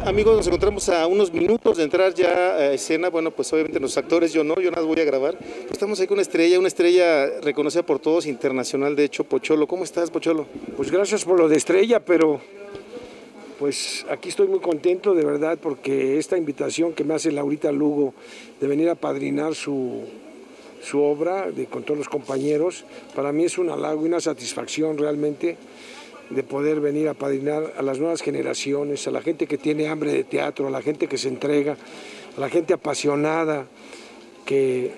Amigos, nos encontramos a unos minutos de entrar ya a escena. Bueno, pues obviamente los actores, yo no, yo nada voy a grabar. Estamos ahí con una estrella, una estrella reconocida por todos, internacional, de hecho, Pocholo. ¿Cómo estás, Pocholo? Pues gracias por lo de estrella, pero pues aquí estoy muy contento de verdad porque esta invitación que me hace Laurita Lugo de venir a padrinar su, su obra de, con todos los compañeros, para mí es un halago y una satisfacción realmente de poder venir a padrinar a las nuevas generaciones, a la gente que tiene hambre de teatro, a la gente que se entrega, a la gente apasionada, que,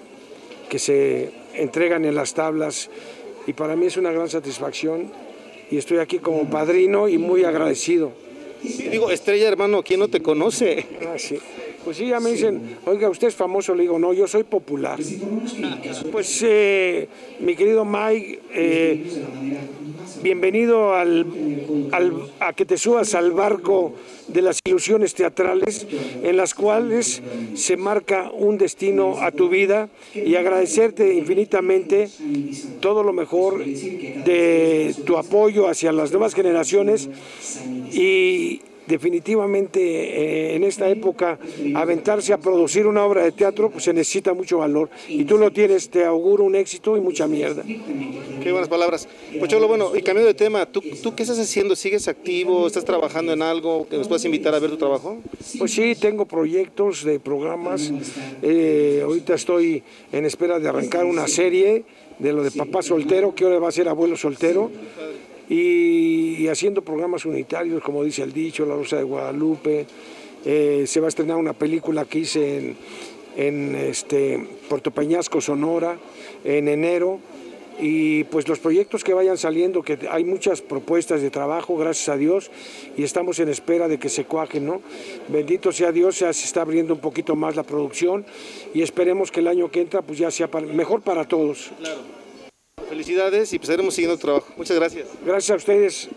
que se entregan en las tablas. Y para mí es una gran satisfacción y estoy aquí como padrino y muy agradecido. digo, estrella hermano, ¿quién no te conoce? Ah, sí. Pues sí, ya me dicen, oiga, usted es famoso, le digo, no, yo soy popular. Pues eh, mi querido Mike, eh, bienvenido al, a que te subas al barco de las ilusiones teatrales en las cuales se marca un destino a tu vida y agradecerte infinitamente todo lo mejor de tu apoyo hacia las nuevas generaciones y definitivamente eh, en esta época aventarse a producir una obra de teatro pues se necesita mucho valor y tú lo tienes, te auguro un éxito y mucha mierda. Qué buenas palabras. Pues Cholo, bueno, y cambiando de tema, ¿tú, ¿tú qué estás haciendo? ¿Sigues activo? ¿Estás trabajando en algo que nos puedas invitar a ver tu trabajo? Pues sí, tengo proyectos de programas. Eh, ahorita estoy en espera de arrancar una serie de lo de papá soltero, que ahora va a ser abuelo soltero y, haciendo programas unitarios, como dice el dicho, La Rosa de Guadalupe. Eh, se va a estrenar una película que hice en, en este, Puerto Peñasco, Sonora, en enero. Y pues los proyectos que vayan saliendo, que hay muchas propuestas de trabajo, gracias a Dios, y estamos en espera de que se cuajen, ¿no? Bendito sea Dios, ya se está abriendo un poquito más la producción y esperemos que el año que entra pues ya sea mejor para todos. Claro. Felicidades y pues estaremos siguiendo el trabajo. Muchas gracias. Gracias a ustedes.